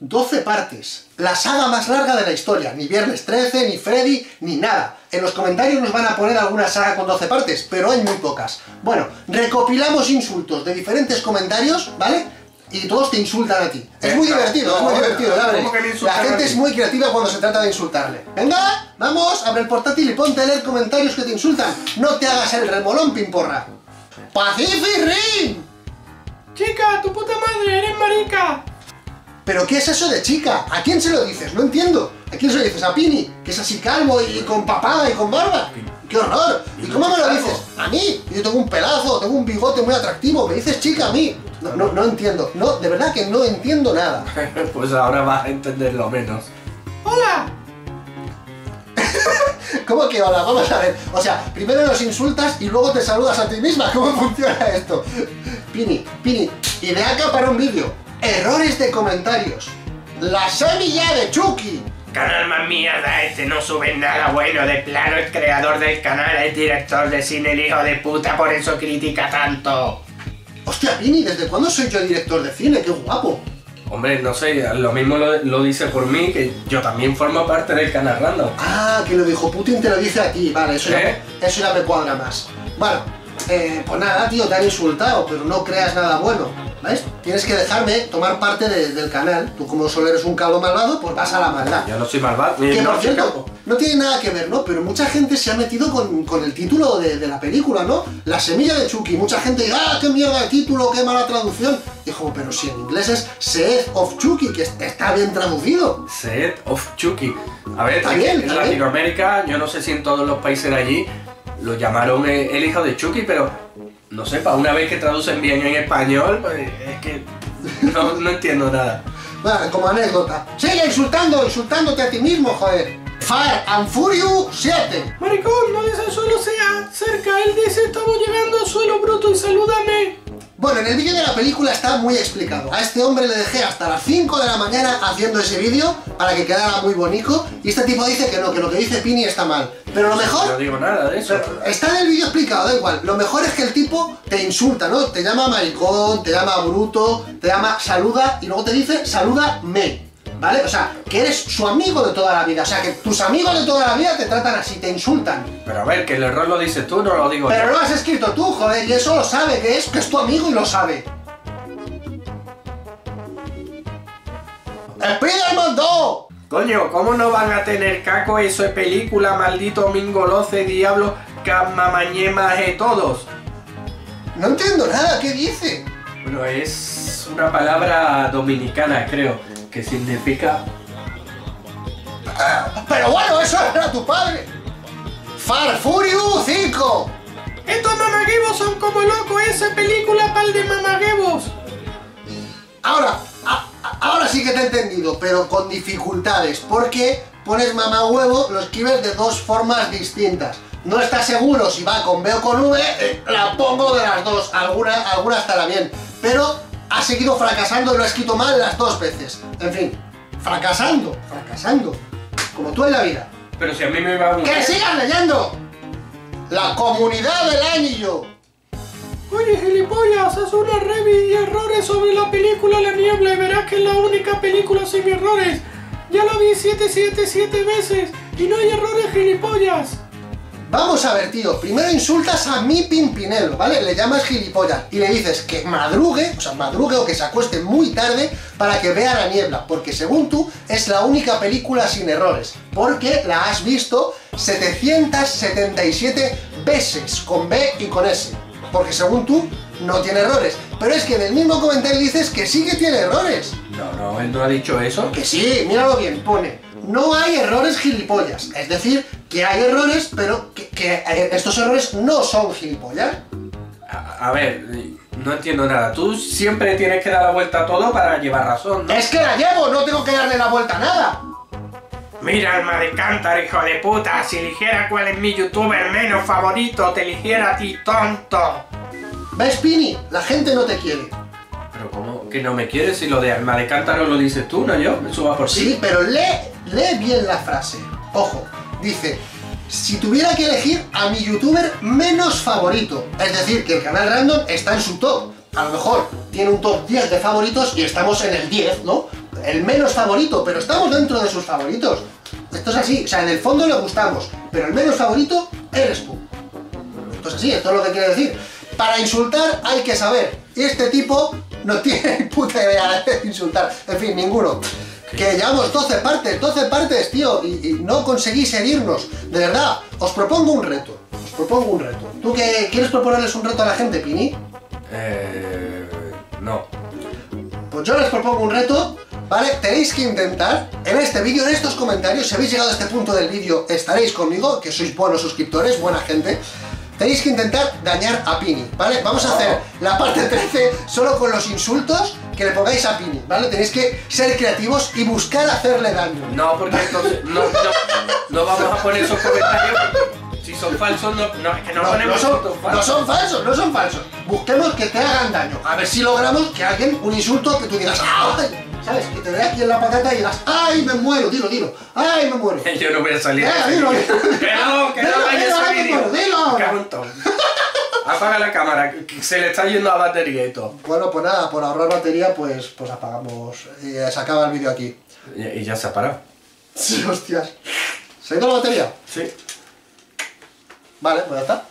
12 partes. La saga más larga de la historia. Ni Viernes 13, ni Freddy, ni nada. En los comentarios nos van a poner alguna saga con 12 partes, pero hay muy pocas. Bueno, recopilamos insultos de diferentes comentarios, ¿vale? Y todos te insultan a ti. Es muy divertido, es muy divertido, ya ¿cómo veréis. La gente es muy creativa cuando se trata de insultarle. Venga, vamos, abre el portátil y ponte a leer comentarios que te insultan. No te hagas el remolón, pimporra. ¡Pacific Rim! Chica, tu puta madre, eres marica. ¿Pero qué es eso de chica? ¿A quién se lo dices? No entiendo. ¿A quién se lo dices? ¿A Pini? Que es así calvo y con papada y con barba. ¡Qué horror! ¿Y cómo me lo dices? A mí. Yo tengo un pelazo, tengo un bigote muy atractivo. Me dices chica a mí. No, no, no entiendo. No, de verdad que no entiendo nada. pues ahora vas a entenderlo menos. Hola. ¿Cómo que hola? Vamos a ver. O sea, primero nos insultas y luego te saludas a ti misma. ¿Cómo funciona esto? Pini, Pini, ideaca para un vídeo. Errores de comentarios. La semilla de Chucky. Canal más mierda este, no sube nada bueno. De plano, el creador del canal es director de cine, el hijo de puta, por eso critica tanto. Hostia, Pini, ¿desde cuándo soy yo director de cine? ¡Qué guapo! Hombre, no sé, lo mismo lo, lo dice por mí, que yo también formo parte del canal Random. Ah, que lo dijo Putin te lo dice a ti. Vale, eso, ¿Eh? ya, eso ya me cuadra más. Bueno, eh, pues nada, tío, te han insultado, pero no creas nada bueno. ¿Ves? Tienes que dejarme tomar parte de- del canal. Tú como solo eres un calvo malvado, pues vas a la maldad. Yo no soy malvado. Que no por cierto, no tiene nada que ver, ¿no? Pero mucha gente se ha metido con, con el título de, de la película, ¿no? La semilla de Chucky. Mucha gente dice, ¡ah, qué mierda de título, qué mala traducción! Como, pero si en inglés es Seed of Chucky, que est- está bien traducido. Set of Chucky. A ver, Está bien, en está bien. Latinoamérica, yo no sé si en todos los países de allí lo llamaron el hijo de Chucky, pero no sé, para una vez que traducen bien en español, pues es que no, no entiendo nada. Bueno, como anécdota. Sigue insultando, insultándote a ti mismo, joder. Fire and Furious 7. Maricón, no al suelo sea cerca. Él dice, estamos llegando al suelo bruto y salúdame. Bueno, en el vídeo de la película está muy explicado. A este hombre le dejé hasta las 5 de la mañana haciendo ese vídeo para que quedara muy bonito. Y este tipo dice que no, que lo que dice Pini está mal. Pero lo mejor No digo nada de eso. Está en el vídeo explicado, da igual. Lo mejor es que el tipo te insulta, ¿no? Te llama maricón, te llama bruto, te llama saluda y luego te dice salúdame. ¿Vale? O sea, que eres su amigo de toda la vida. O sea, que tus amigos de toda la vida te tratan así, te insultan. Pero a ver, que el error lo dices tú, no lo digo Pero yo. lo has escrito tú, joder, y eso lo sabe, que es, que es tu amigo y lo sabe. ¡Spiderman 2! Coño, ¿cómo no van a tener caco eso de película, maldito mingoloce, diablo, camamañemas de todos? No entiendo nada, ¿qué dice? Bueno, es una palabra dominicana, creo, que significa... Pero bueno, eso era tu padre. Far Furious 5. Estos mamaguevos son como locos. Esa película pal de mamaguevos. Ahora, a- ahora sí que te he entendido, pero con dificultades, porque pones mamá huevo, lo escribes de dos formas distintas. No estás seguro si va con B o con V, eh, la pongo de las dos, alguna, alguna estará bien. Pero ha seguido fracasando y lo ha escrito mal las dos veces. En fin, fracasando, fracasando. Como tú en la vida. Pero si a mí me va un... ¡Que sigas leyendo! La comunidad del anillo. Oye, gilipollas, haz una revi y errores sobre la película La Niebla y verás que es la única película sin errores. Ya la vi 777 veces y no hay errores, gilipollas. Vamos a ver, tío. Primero insultas a mi Pimpinelo, ¿vale? Le llamas gilipollas y le dices que madrugue, o sea, madrugue o que se acueste muy tarde para que vea la niebla, porque según tú es la única película sin errores, porque la has visto 777 veces con B y con S, porque según tú no tiene errores. Pero es que en el mismo comentario dices que sí que tiene errores. No, no, él no ha dicho eso. Que sí, míralo bien, pone. No hay errores gilipollas. Es decir, que hay errores, pero que, que, eh, estos errores no son gilipollas. A, a ver, no entiendo nada. Tú siempre tienes que dar la vuelta a todo para llevar razón, ¿no? Es que la llevo, no tengo que darle la vuelta a nada. Mira, alma de cántaro, hijo de puta. Si eligiera cuál es mi youtuber menos favorito, te eligiera a ti, tonto. ¿Ves, Pini? La gente no te quiere. Pero ¿cómo que no me quieres si lo de alma de cántaro lo dices tú, no yo? Eso va por Sí, sí. pero lee, lee bien la frase. Ojo, dice, si tuviera que elegir a mi youtuber menos favorito, es decir, que el canal Random está en su top. A lo mejor tiene un top 10 de favoritos y estamos en el 10, ¿no? el menos favorito, pero estamos dentro de sus favoritos. Esto es así, o sea, en el fondo le gustamos, pero el menos favorito eres tú. Esto es así, esto es lo que quiere decir. Para insultar hay que saber. Este tipo no tiene puta idea de insultar. En fin, ninguno. Que llevamos 12 partes, 12 partes, tío, y, y no conseguís herirnos. De verdad, os propongo un reto. Os propongo un reto. ¿Tú qué quieres proponerles un reto a la gente, Pini? Eh, no. Pues yo les propongo un reto, ¿vale? Tenéis que intentar, en este vídeo, en estos comentarios, si habéis llegado a este punto del vídeo, estaréis conmigo, que sois buenos suscriptores, buena gente. Tenéis que intentar dañar a Pini, ¿vale? Vamos a hacer la parte 13 solo con los insultos que le pongáis a Pini, ¿vale? Tenéis que ser creativos y buscar hacerle daño. No, porque entonces no, no, no vamos a poner esos comentarios. Si son falsos, no, no es que no, No, no ponemos son, fotos no son falsos, no son falsos. Busquemos que te hagan daño. A ver si logramos que alguien, un insulto que tú digas, ¡ay! ¿Sabes? Que te dé aquí en la patata y digas, ¡ay, me muero! Dilo, dilo. ¡ay, me muero! Yo no voy a salir. Eh, dilo. Que no, que no vaya dilo, dilo ahora. Cago en todo. Apaga la cámara, que- se le está yendo la batería y todo. Bueno, pues nada, por ahorrar batería, pues, pues apagamos. Y se acaba el vídeo aquí. Y, y ya se ha parado. Sí, hostias. ¿Se ha ido la batería? Sí. Vale, pues ya está.